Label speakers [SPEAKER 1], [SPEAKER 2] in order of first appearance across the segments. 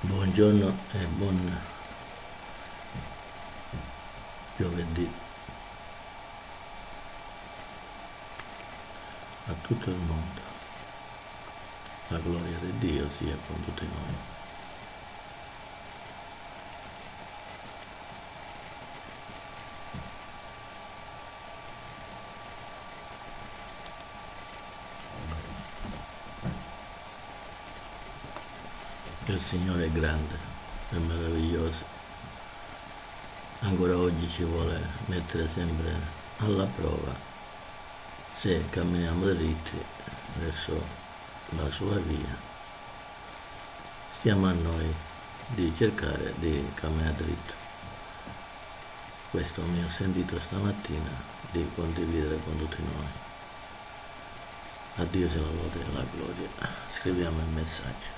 [SPEAKER 1] Buongiorno e buon giovedì a tutto il mondo. La gloria di Dio sia con tutti noi. Signore è grande, è meraviglioso. Ancora oggi ci vuole mettere sempre alla prova se camminiamo dritti verso la sua via. Stiamo a noi di cercare di camminare dritto. Questo mi ho sentito stamattina di condividere con tutti noi. A Dio sia la lode e la gloria. Scriviamo il messaggio.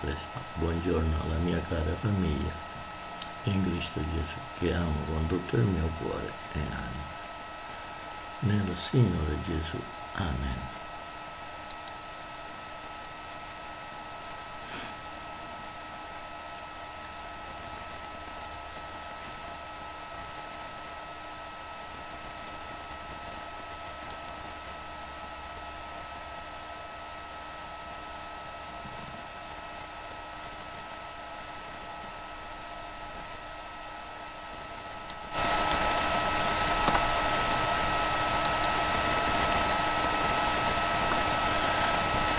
[SPEAKER 1] questo. Buongiorno alla mia cara famiglia in Cristo Gesù, che amo con tutto il mio cuore e anima. Nello Signore Gesù. Amen.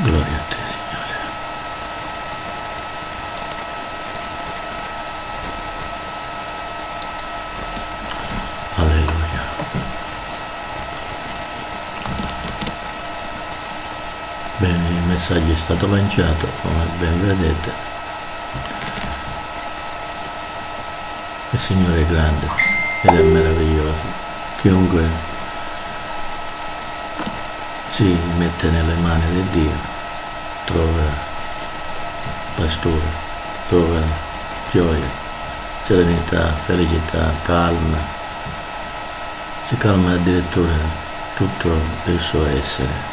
[SPEAKER 1] Gloria a te, Signore. Alleluia. Bene, il messaggio è stato lanciato, come ben vedete. Il Signore è grande ed è meraviglioso. Chiunque si mette nelle mani di Dio trova pastura, trova gioia, serenità, felicità, calma, si calma addirittura tutto il suo essere,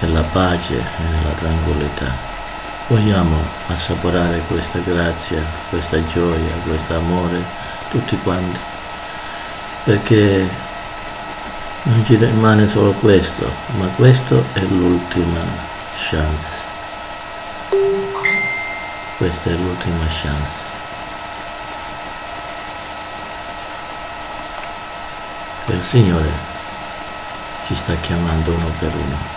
[SPEAKER 1] nella pace e nella tranquillità. Vogliamo assaporare questa grazia, questa gioia, questo amore, tutti quanti, perché non ci rimane solo questo ma questo è l'ultima chance. Questa è l'ultima chance. Il Signore ci sta chiamando uno per uno.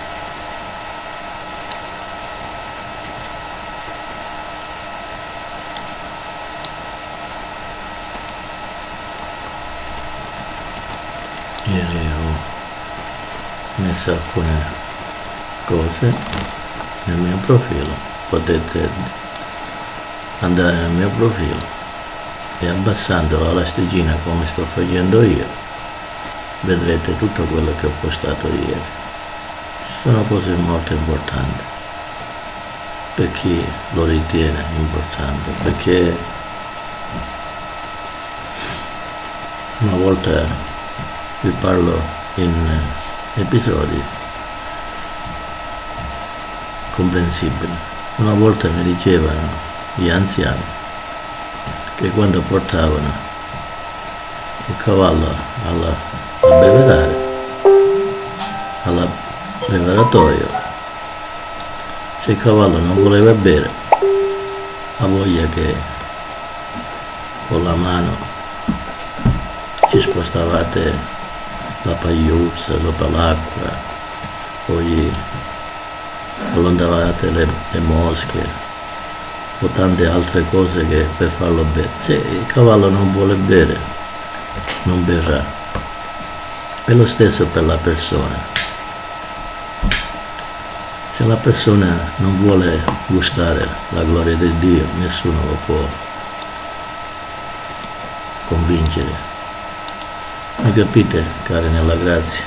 [SPEAKER 1] Messo alcune cose nel mio profilo, potete andare nel mio profilo e abbassando la lasticina come sto facendo io vedrete tutto quello che ho postato ieri. Sono cose molto importanti. Per chi lo ritiene importante? Perché una volta vi parlo in episodi comprensibili. Una volta mi dicevano gli anziani che quando portavano il cavallo alla, al beverare, al beveratoio, se il cavallo non voleva bere, ha voglia che con la mano ci spostavate la pagliuzza sopra l'acqua, poi allontanavate le, le mosche, o tante altre cose che per farlo bere. Se il cavallo non vuole bere, non berrà. È lo stesso per la persona. Se la persona non vuole gustare la gloria di Dio, nessuno lo può convincere. Capite, cari nella grazia?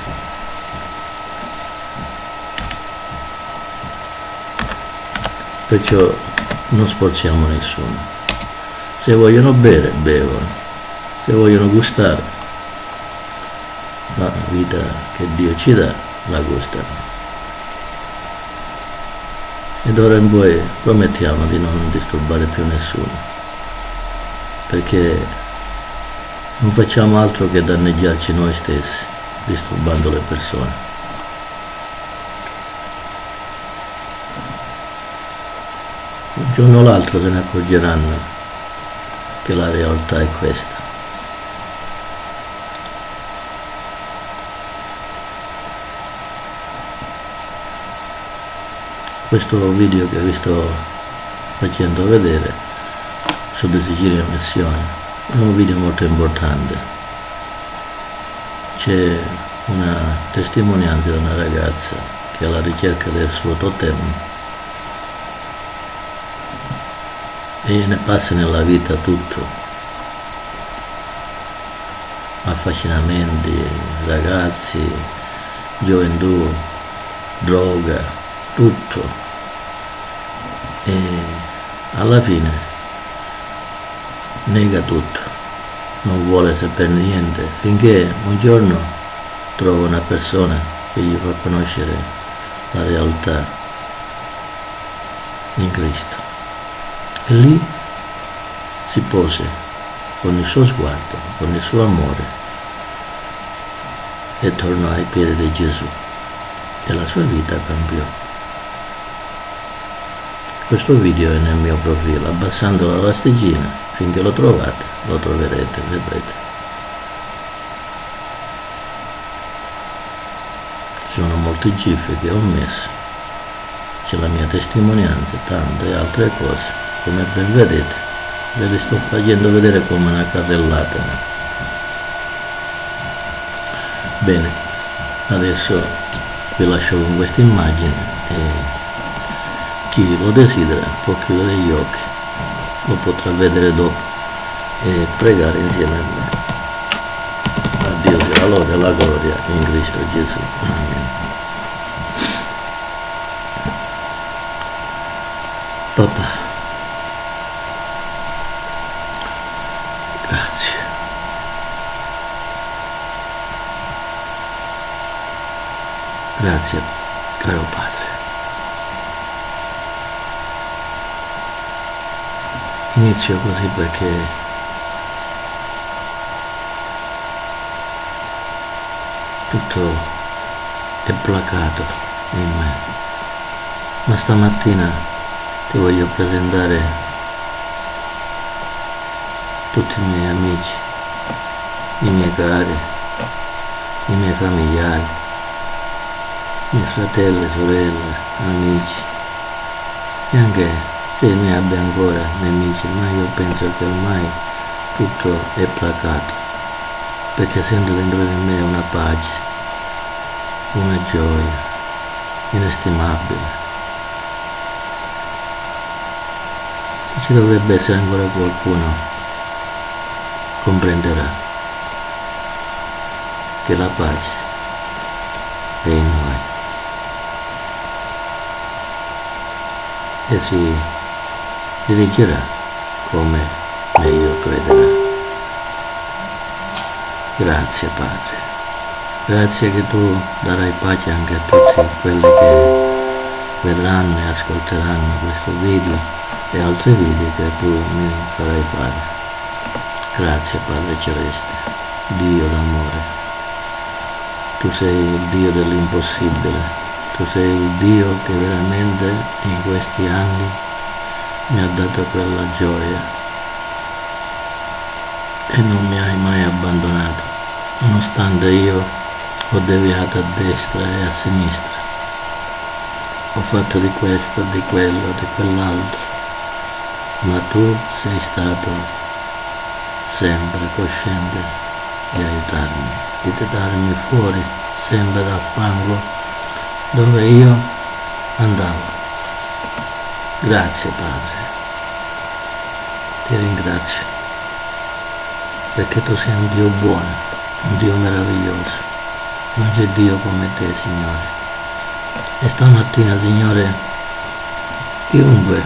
[SPEAKER 1] Perciò non sforziamo nessuno. Se vogliono bere, bevono. Se vogliono gustare la vita che Dio ci dà, la gustano. Ed ora in voi promettiamo di non disturbare più nessuno, perché non facciamo altro che danneggiarci noi stessi, disturbando le persone. un giorno o l'altro se ne accorgeranno che la realtà è questa. Questo video che vi sto facendo vedere su Sicilia Missione un video molto importante. C'è una testimonianza di una ragazza che alla ricerca del suo totem e ne passa nella vita tutto affascinamenti ragazzi gioventù droga tutto e alla fine nega tutto non vuole sapere niente finché un giorno trova una persona che gli fa conoscere la realtà in Cristo e lì si pose con il suo sguardo, con il suo amore e tornò ai piedi di Gesù e la sua vita cambiò. Questo video è nel mio profilo, abbassando la lasticina finché lo trovate, lo troverete, vedrete. Ci sono molti gif che ho messo, c'è la mia testimonianza, tante altre cose. Come ben vedete ve le sto facendo vedere come una carrellata bene adesso vi lascio con questa immagine e chi lo desidera può chiudere gli occhi lo potrà vedere dopo e pregare insieme a me. A Dio sia la lode e la gloria in Cristo Gesù. Amen. Papà Grazie, caro Padre. Inizio così perché tutto è placato in me. Ma stamattina ti voglio presentare tutti i miei amici, i miei cari, i miei familiari, i miei fratelli, sorelle, amici e anche se ne abbia ancora nemici, ma io penso che ormai tutto è placato, perché sento dentro di me una pace, una gioia inestimabile. Ci dovrebbe essere ancora qualcuno comprenderà che la pace è in noi. E si dirigerà come meglio crederà. Grazie Padre, grazie che tu darai pace anche a tutti quelli che vedranno e ascolteranno questo video e altri video che tu mi farai fare. Grazie Padre Celeste, Dio d'amore. Tu sei il Dio dell'impossibile, tu sei il Dio che veramente in questi anni mi ha dato quella gioia e non mi hai mai abbandonato, nonostante io ho deviato a destra e a sinistra. Ho fatto di questo, di quello, di quell'altro, ma tu sei stato sempre cosciente di aiutarmi di tirarmi fuori sempre dal fango dove io andavo. Grazie Padre, ti ringrazio perché tu sei un Dio buono, un Dio meraviglioso, non c'è Dio come te Signore. E stamattina Signore, chiunque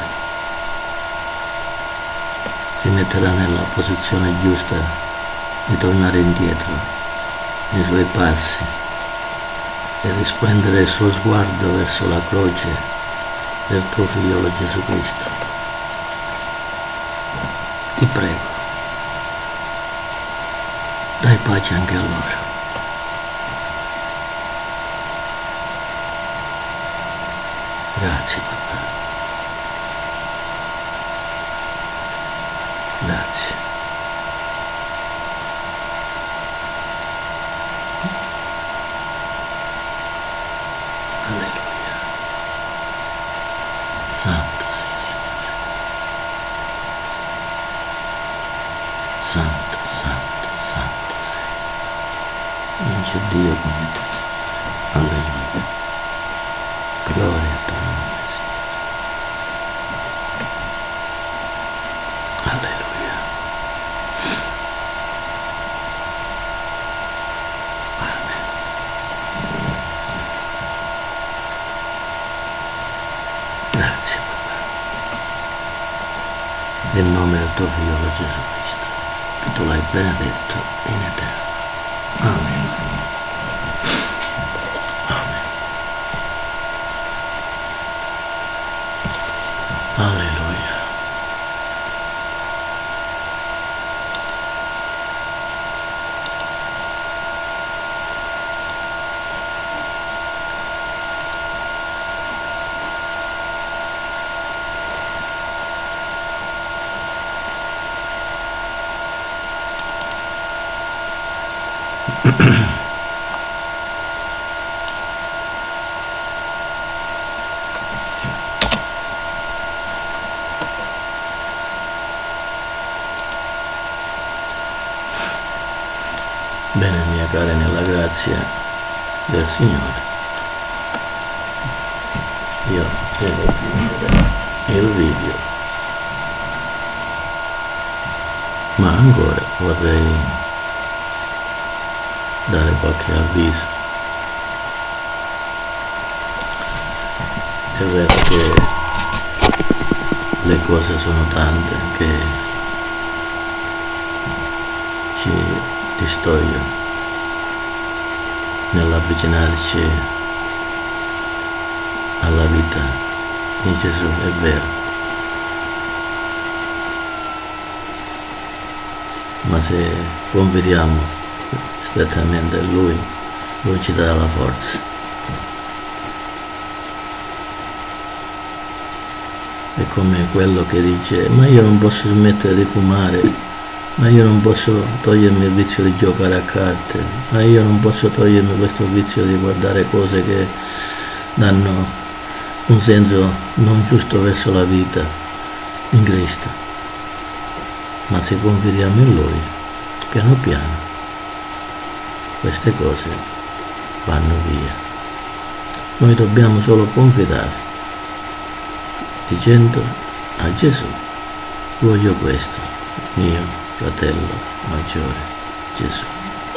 [SPEAKER 1] si metterà nella posizione giusta di tornare indietro i suoi passi e risplendere il suo sguardo verso la croce del tuo figliolo Gesù Cristo. Ti prego, dai pace anche a loro. Grazie papà. Grazie. Dio te. Alleluia. Gloria a tuo nome. Grazie papà. Nel nome del tuo figlio Gesù Cristo, che tu l'hai benedetto in eterno. Amen. Alleluia. Bene, mia cara, nella grazia del Signore. Io devo chiudere il video. Ma ancora vorrei dare qualche avviso. È vero che le cose sono tante che ci distoglio nell'avvicinarci alla vita di Gesù, è vero. Ma se confidiamo strettamente in Lui, Lui ci darà la forza. È come quello che dice, ma io non posso smettere di fumare ma io non posso togliermi il vizio di giocare a carte, ma io non posso togliermi questo vizio di guardare cose che danno un senso non giusto verso la vita in Cristo. Ma se confidiamo in Lui, piano piano, queste cose vanno via. Noi dobbiamo solo confidare, dicendo a Gesù, voglio questo, mio fratello maggiore Gesù,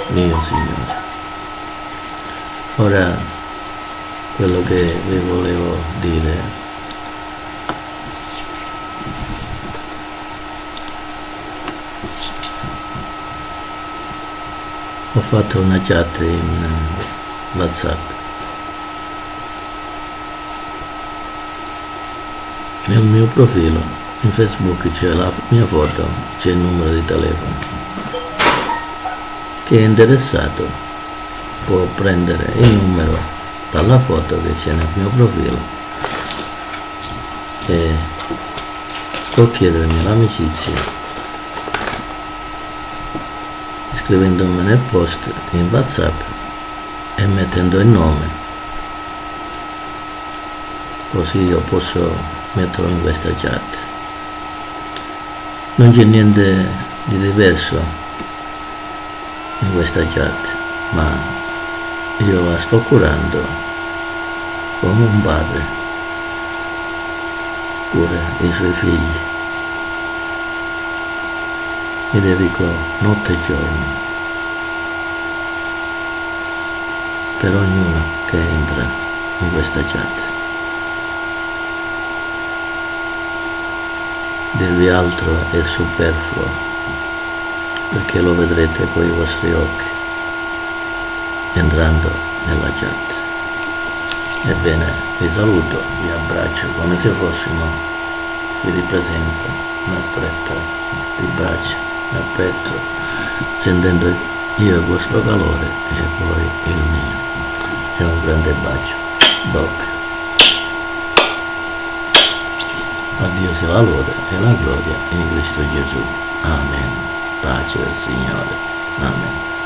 [SPEAKER 1] mio Signore. Ora quello che vi volevo dire ho fatto una chat in whatsapp. Nel mio profilo in facebook c'è la mia foto c'è il numero di telefono. Chi è interessato può prendere il numero dalla foto che c'è nel mio profilo e può chiedermi l'amicizia scrivendomi nel post in whatsapp e mettendo il nome così io posso metterlo in questa chat non c'è niente di diverso in questa chat, ma io la sto curando come un padre cura i suoi figli. Mi dedico notte e giorno per ognuno che entra in questa chat. dirvi altro è superfluo, perché lo vedrete con i vostri occhi, entrando nella chat. Ebbene, vi saluto, vi abbraccio come se fossimo qui di presenza, una stretta di braccia al petto, sentendo io vostro calore e voi il mio. E un grande bacio, doppio. A Dio sia la lode e la gloria in Cristo Gesù. Amen. Pace al Signore. Amen.